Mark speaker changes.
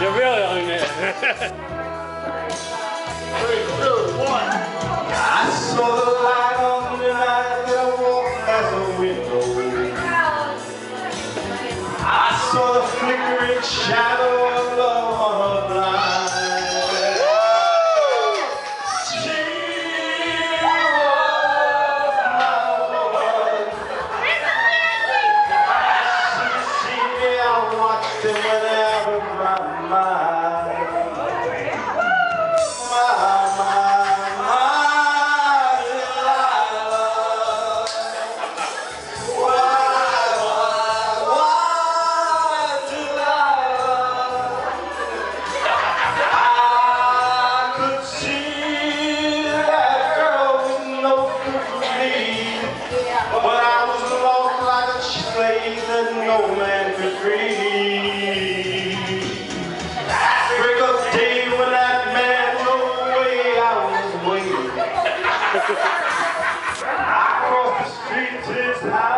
Speaker 1: You're really on it. Three, two, one. I saw the light on the night that I walked window. I saw the flickering shadow. Lost like a slave that no man could free. Street